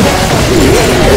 Yeah!